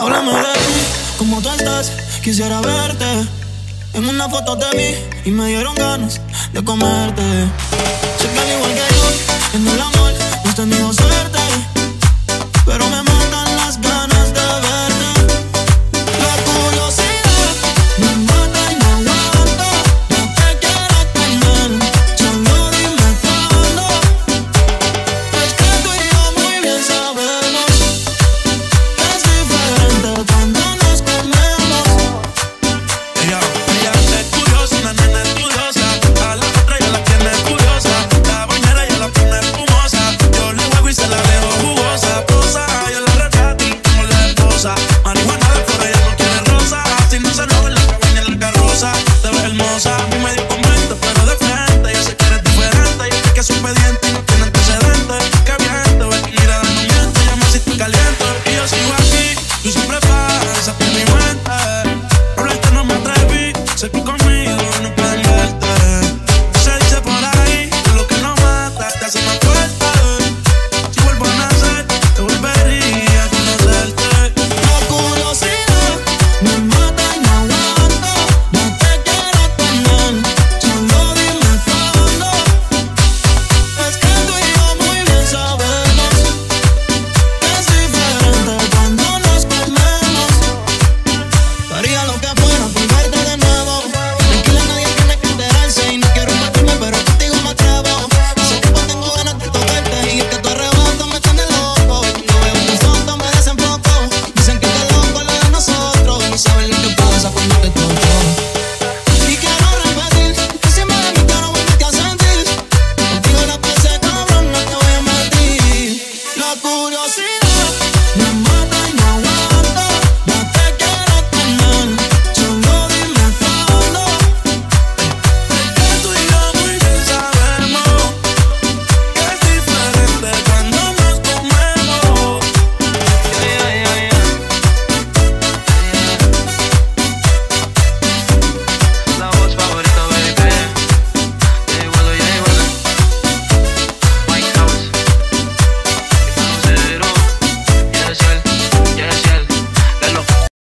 Háblame de ti, cómo tú estás, quisiera verte. En una foto te vi y me dieron ganas de comerte. Sé que al